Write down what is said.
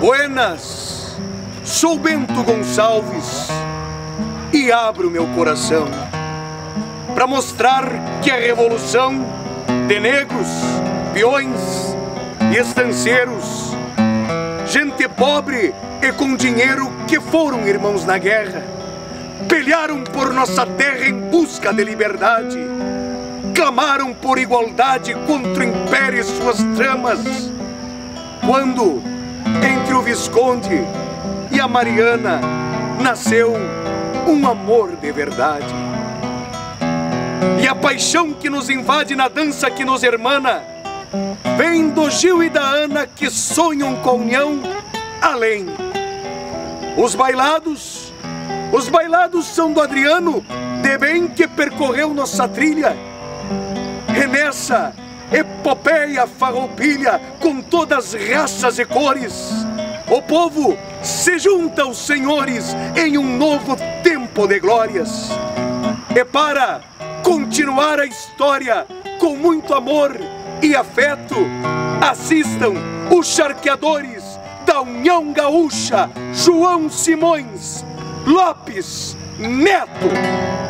Buenas, sou Bento Gonçalves e abro meu coração para mostrar que a revolução de negros, peões e estanceiros, gente pobre e com dinheiro que foram irmãos na guerra, pelearam por nossa terra em busca de liberdade, clamaram por igualdade contra o império e suas tramas. Quando entre o Visconde e a Mariana nasceu um amor de verdade. E a paixão que nos invade na dança que nos hermana vem do Gil e da Ana que sonham com a união além. Os bailados, os bailados são do Adriano, de bem que percorreu nossa trilha. E nessa epopeia farroupilha com todas as raças e cores. O povo se junta aos senhores em um novo tempo de glórias. E para continuar a história com muito amor e afeto, assistam os charqueadores da União Gaúcha, João Simões Lopes Neto.